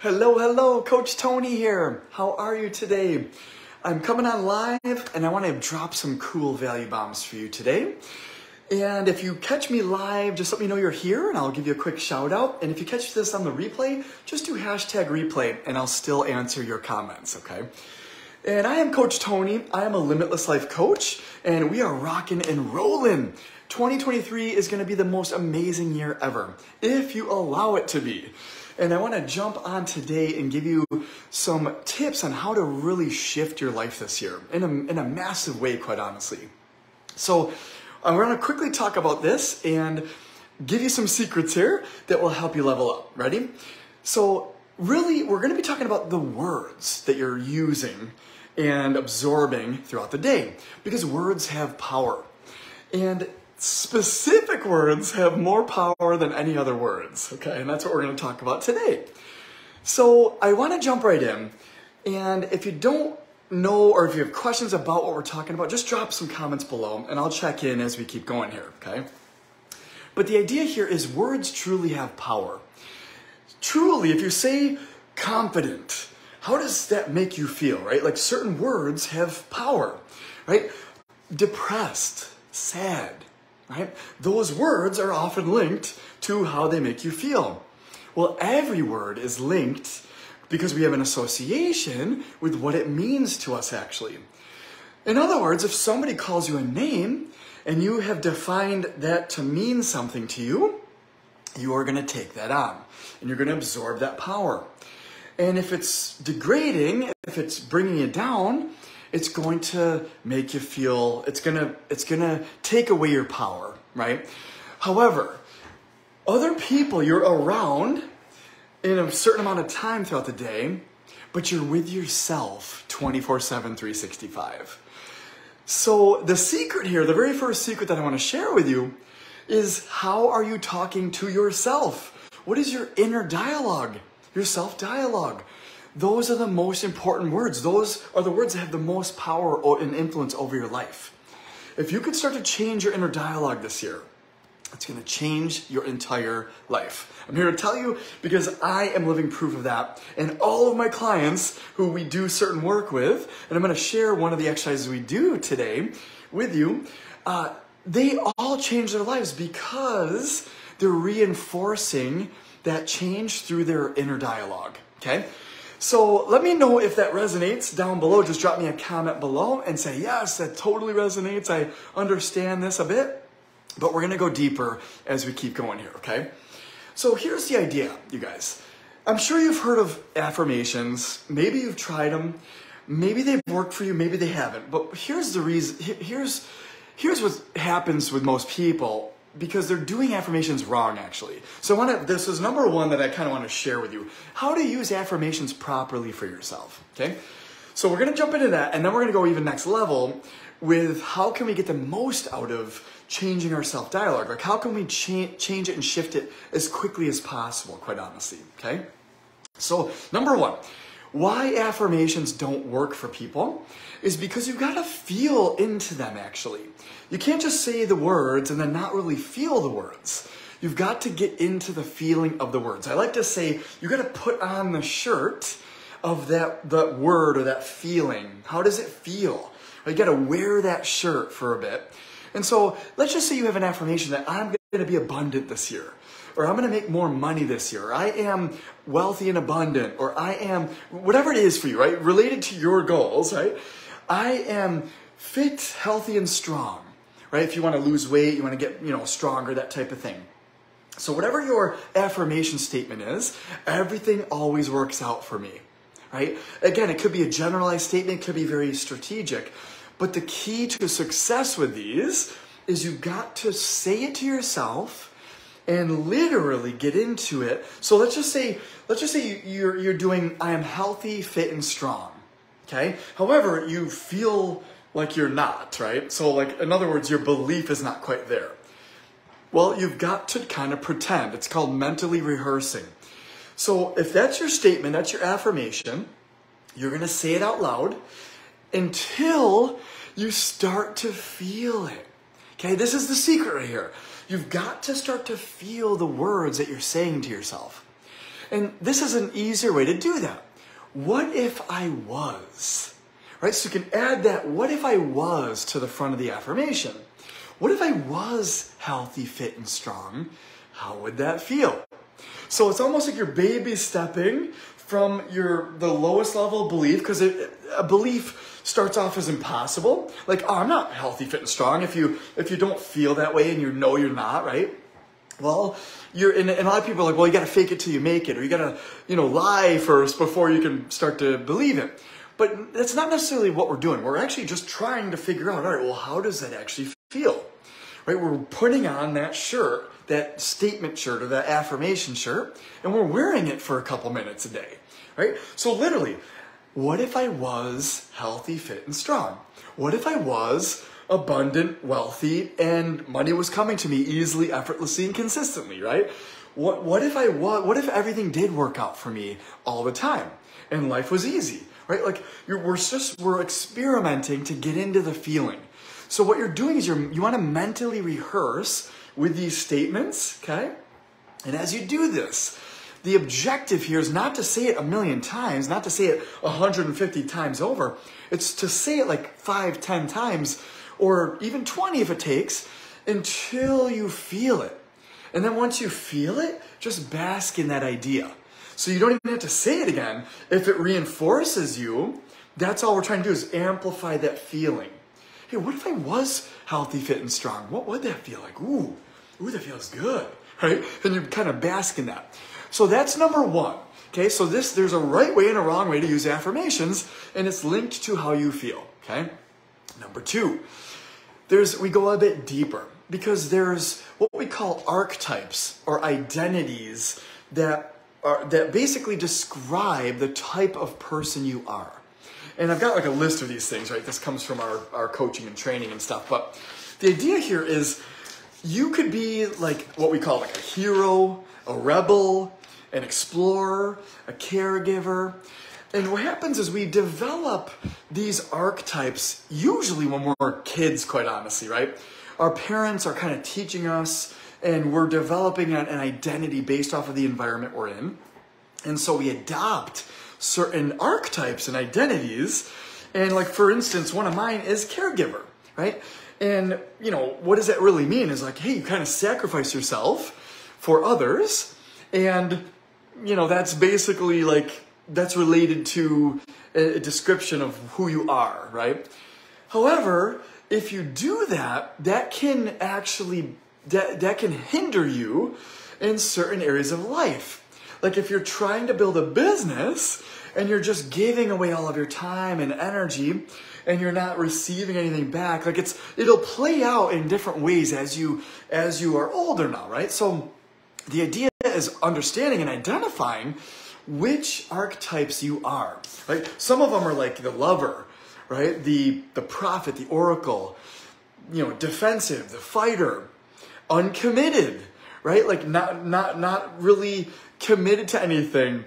Hello, hello, Coach Tony here. How are you today? I'm coming on live and I want to drop some cool value bombs for you today. And if you catch me live, just let me know you're here and I'll give you a quick shout out. And if you catch this on the replay, just do hashtag replay and I'll still answer your comments, okay? And I am Coach Tony. I am a Limitless Life coach and we are rocking and rolling. 2023 is going to be the most amazing year ever, if you allow it to be. And I want to jump on today and give you some tips on how to really shift your life this year in a, in a massive way, quite honestly. So, I'm going to quickly talk about this and give you some secrets here that will help you level up. Ready? So, really, we're going to be talking about the words that you're using and absorbing throughout the day because words have power. And specific words have more power than any other words, okay? And that's what we're going to talk about today. So I want to jump right in. And if you don't know or if you have questions about what we're talking about, just drop some comments below and I'll check in as we keep going here, okay? But the idea here is words truly have power. Truly, if you say confident, how does that make you feel, right? Like certain words have power, right? Depressed, sad, right? Those words are often linked to how they make you feel. Well, every word is linked because we have an association with what it means to us actually. In other words, if somebody calls you a name and you have defined that to mean something to you, you are going to take that on and you're going to absorb that power. And if it's degrading, if it's bringing you down, it's going to make you feel it's going to it's going to take away your power, right? However, other people you're around in a certain amount of time throughout the day, but you're with yourself 24/7 365. So, the secret here, the very first secret that I want to share with you is how are you talking to yourself? What is your inner dialogue? Your self dialogue. Those are the most important words. Those are the words that have the most power and influence over your life. If you could start to change your inner dialogue this year, it's going to change your entire life. I'm here to tell you because I am living proof of that. And all of my clients who we do certain work with, and I'm going to share one of the exercises we do today with you, uh, they all change their lives because they're reinforcing that change through their inner dialogue. Okay? So let me know if that resonates down below. Just drop me a comment below and say, yes, that totally resonates. I understand this a bit. But we're going to go deeper as we keep going here, okay? So here's the idea, you guys. I'm sure you've heard of affirmations. Maybe you've tried them. Maybe they've worked for you, maybe they haven't. But here's the reason here's here's what happens with most people because they're doing affirmations wrong actually. So I want to this is number 1 that I kind of want to share with you. How to use affirmations properly for yourself, okay? So we're going to jump into that and then we're going to go even next level with how can we get the most out of changing our self dialogue? Like, how can we cha- change it and shift it as quickly as possible, quite honestly? Okay? So, number one, why affirmations don't work for people is because you've got to feel into them actually. You can't just say the words and then not really feel the words. You've got to get into the feeling of the words. I like to say you got to put on the shirt of that, that word or that feeling. How does it feel? You got to wear that shirt for a bit and so let's just say you have an affirmation that I'm going to be abundant this year, or I'm going to make more money this year, or I am wealthy and abundant, or I am whatever it is for you, right? Related to your goals, right? I am fit, healthy, and strong, right? If you want to lose weight, you want to get, you know, stronger, that type of thing. So whatever your affirmation statement is, everything always works out for me, right? Again, it could be a generalized statement, it could be very strategic, but the key to success with these is you've got to say it to yourself and literally get into it. So let's just say, let's just say you're, you're doing, I am healthy, fit, and strong. Okay. However, you feel like you're not, right? So like, in other words, your belief is not quite there. Well, you've got to kind of pretend. It's called mentally rehearsing. So if that's your statement, that's your affirmation, you're going to say it out loud until you start to feel it. Okay, this is the secret right here. You've got to start to feel the words that you're saying to yourself. And this is an easier way to do that. What if I was? Right? So you can add that what if I was to the front of the affirmation. What if I was healthy, fit, and strong? How would that feel? So it's almost like you're baby stepping from your the lowest level belief because a belief starts off as impossible. Like, oh, I'm not healthy, fit, and strong. If you if you don't feel that way and you know you're not, right? Well, you're and, and a lot of people are like, well, you got to fake it till you make it, or you got to you know lie first before you can start to believe it. But that's not necessarily what we're doing. We're actually just trying to figure out, all right, well, how does that actually feel? Right? We're putting on that shirt, that statement shirt or that affirmation shirt, and we're wearing it for a couple minutes a day. Right? So literally, what if I was healthy, fit, and strong? What if I was abundant, wealthy, and money was coming to me easily, effortlessly, and consistently, right? What, what if I was, what if everything did work out for me all the time and life was easy? right? Like we're just we're experimenting to get into the feeling. So what you're doing is you're you want to mentally rehearse with these statements, okay? And as you do this, the objective here is not to say it a million times, not to say it 150 times over. It's to say it like five, ten times, or even 20 if it takes, until you feel it. And then once you feel it, just bask in that idea. So you don't even have to say it again. If it reinforces you, that's all we're trying to do is amplify that feeling. Hey, what if I was healthy, fit, and strong? What would that feel like? Ooh, ooh, that feels good, right? And you kind of bask in that. So that's number one. Okay, so this there's a right way and a wrong way to use affirmations, and it's linked to how you feel. Okay, number two, there's we go a bit deeper because there's what we call archetypes or identities that are, that basically describe the type of person you are. And I've got like a list of these things, right? This comes from our, our coaching and training and stuff. But the idea here is you could be like what we call like a hero, a rebel, an explorer, a caregiver. And what happens is we develop these archetypes usually when we're kids, quite honestly, right? Our parents are kind of teaching us and we're developing an, identity based off of the environment we're in. And so we adopt certain archetypes and identities. And like for instance, one of mine is caregiver, right? And you know, what does that really mean? Is like, hey, you kind of sacrifice yourself for others, and you know, that's basically like that's related to a description of who you are, right? However, if you do that, that can actually that, that can hinder you in certain areas of life. Like if you're trying to build a business and you're just giving away all of your time and energy and you're not receiving anything back, like it's it'll play out in different ways as you as you are older now, right? So the idea is understanding and identifying which archetypes you are. Right? Some of them are like the lover, right? The the prophet, the oracle, you know, defensive, the fighter, uncommitted, right? Like not not not really committed to anything.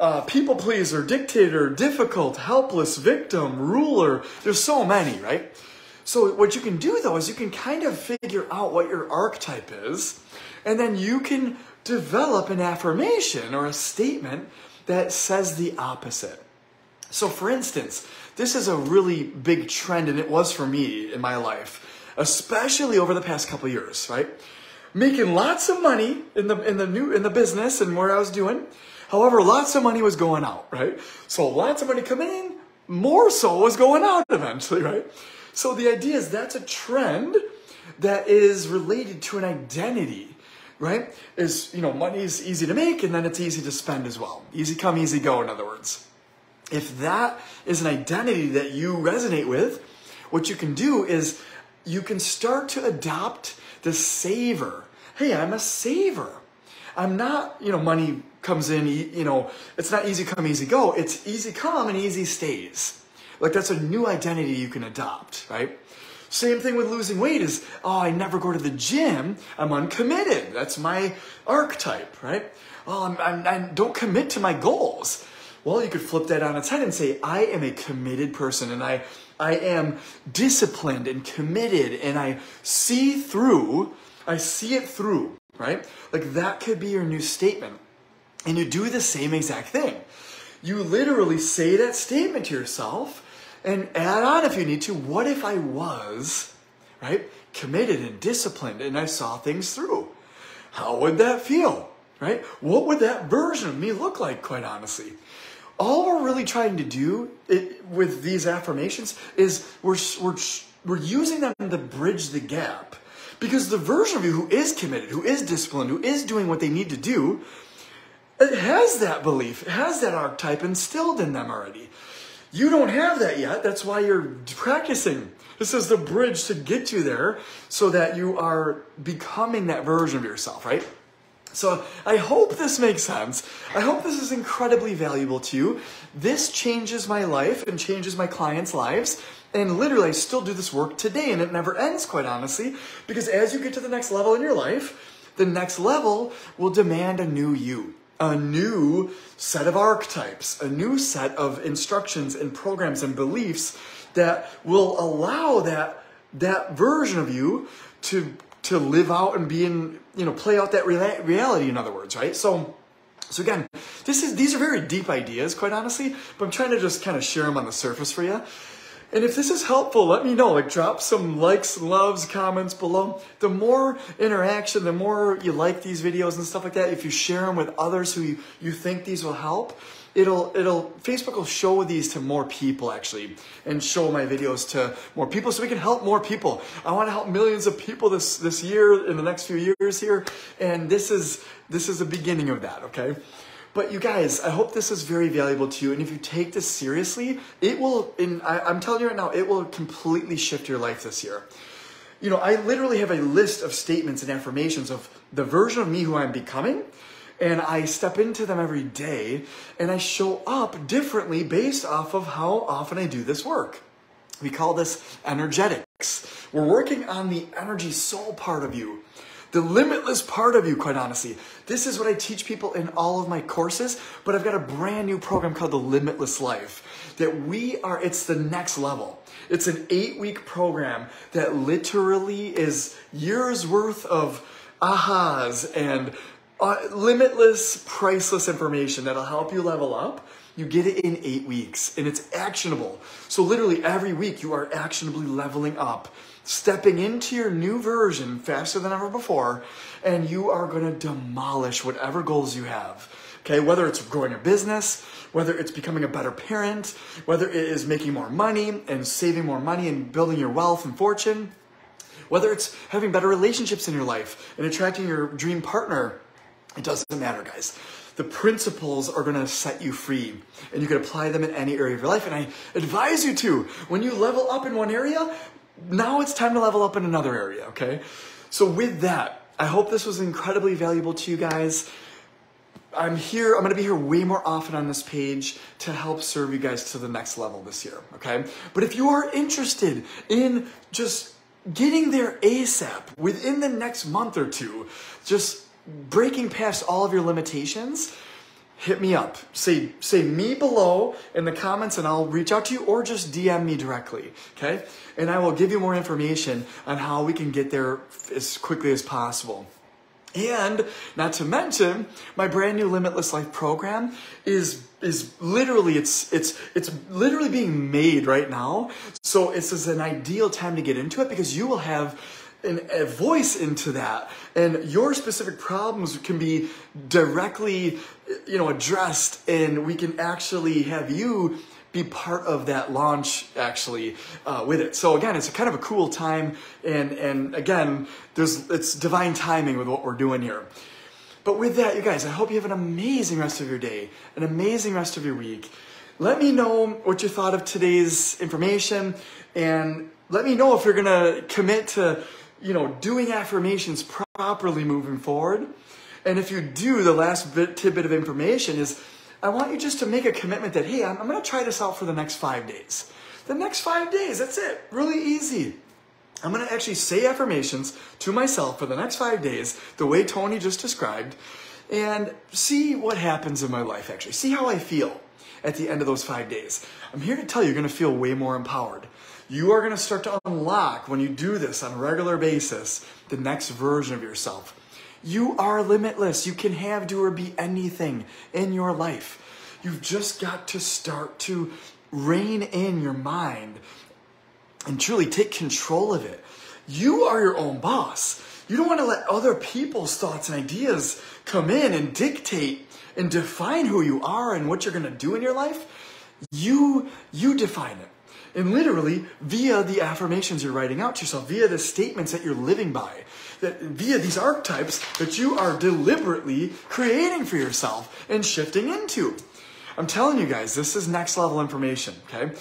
Uh, people pleaser, dictator, difficult, helpless, victim, ruler. There's so many, right? So what you can do though is you can kind of figure out what your archetype is, and then you can develop an affirmation or a statement that says the opposite. So for instance, this is a really big trend, and it was for me in my life especially over the past couple years, right? Making lots of money in the in the new in the business and where I was doing. However, lots of money was going out, right? So lots of money coming in, more so was going out eventually, right? So the idea is that's a trend that is related to an identity, right? Is, you know, money is easy to make and then it's easy to spend as well. Easy come, easy go, in other words. If that is an identity that you resonate with, what you can do is you can start to adopt the saver. Hey, I'm a saver. I'm not, you know, money comes in, you know, it's not easy come, easy go. It's easy come and easy stays. Like that's a new identity you can adopt, right? Same thing with losing weight is, oh, I never go to the gym. I'm uncommitted. That's my archetype, right? Oh, I'm, I'm, I don't commit to my goals. Well, you could flip that on its head and say, I am a committed person and I I am disciplined and committed and I see through, I see it through, right? Like that could be your new statement. and you do the same exact thing. You literally say that statement to yourself and add on if you need to, what if I was, right, committed and disciplined and I saw things through? How would that feel, right? What would that version of me look like, quite honestly? All we're really trying to do it, with these affirmations is we're, we're, we're using them to bridge the gap. Because the version of you who is committed, who is disciplined, who is doing what they need to do, it has that belief, it has that archetype instilled in them already. You don't have that yet. That's why you're practicing. This is the bridge to get you there so that you are becoming that version of yourself, right? So I hope this makes sense. I hope this is incredibly valuable to you. This changes my life and changes my clients' lives. And literally, I still do this work today, and it never ends, quite honestly, because as you get to the next level in your life, the next level will demand a new you a new set of archetypes, a new set of instructions and programs and beliefs that will allow that that version of you to to live out and be in you know play out that reality in other words right? So so again this is these are very deep ideas quite honestly but i'm trying to just kind of share them on the surface for you and if this is helpful, let me know. Like, drop some likes, loves, comments below. The more interaction, the more you like these videos and stuff like that, if you share them with others who you, you think these will help, it'll, it'll, Facebook will show these to more people actually, and show my videos to more people so we can help more people. I want to help millions of people this, this year, in the next few years here, and this is, this is the beginning of that, okay? But you guys, I hope this is very valuable to you. And if you take this seriously, it will, in, I, I'm telling you right now, it will completely shift your life this year. You know, I literally have a list of statements and affirmations of the version of me who I'm becoming. And I step into them every day and I show up differently based off of how often I do this work. We call this energetics. We're working on the energy soul part of you the limitless part of you, quite honestly. This is what I teach people in all of my courses, but I've got a brand new program called The Limitless Life that we are, it's the next level. It's an eight week program that literally is years worth of ahas and uh, limitless, priceless information that'll help you level up. You get it in eight weeks and it's actionable. So, literally, every week you are actionably leveling up stepping into your new version faster than ever before, and you are going to demolish whatever goals you have. Okay, whether it's growing a business, whether it's becoming a better parent, whether it is making more money and saving more money and building your wealth and fortune, whether it's having better relationships in your life and attracting your dream partner, it doesn't matter, guys. The principles are gonna set you free and you can apply them in any area of your life. And I advise you to, when you level up in one area, now it's time to level up in another area, okay? So with that, I hope this was incredibly valuable to you guys. I'm here, I'm gonna be here way more often on this page to help serve you guys to the next level this year, okay? But if you are interested in just getting there ASAP within the next month or two, just breaking past all of your limitations, hit me up. Say say me below in the comments and I'll reach out to you or just DM me directly, okay? And I will give you more information on how we can get there as quickly as possible. And not to mention, my brand new Limitless Life program is is literally it's it's it's literally being made right now. So this is an ideal time to get into it because you will have an, a voice into that. And your specific problems can be directly you know addressed and we can actually have you be part of that launch actually uh, with it. So again it's a kind of a cool time and and again there's it's divine timing with what we're doing here. But with that you guys i hope you have an amazing rest of your day an amazing rest of your week. Let me know what you thought of today's information and let me know if you're to commit to you know, doing affirmations properly moving forward. And if you do, the last bit, tidbit of information is I want you just to make a commitment that, hey, I'm, I'm going to try this out for the next five days. The next five days, that's it. Really easy. I'm going to actually say affirmations to myself for the next five days, the way Tony just described, and see what happens in my life, actually. See how I feel at the end of those five days. I'm here to tell you, you're going to feel way more empowered you are going to start to unlock when you do this on a regular basis the next version of yourself. You are limitless. You can have, do, or be anything in your life. You've just got to start to rein in your mind and truly take control of it. You are your own boss. You don't want to let other people's thoughts and ideas come in and dictate and define who you are and what you're going to do in your life. You you define it. And literally via the affirmations you're writing out to yourself, via the statements that you're living by, that via these archetypes that you are deliberately creating for yourself and shifting into. I'm telling you guys, this is next level information, okay?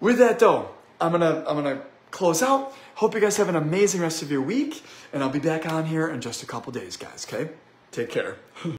With that though, I'm gonna I'm gonna close out. Hope you guys have an amazing rest of your week, and I'll be back on here in just a couple days, guys, okay? Take care.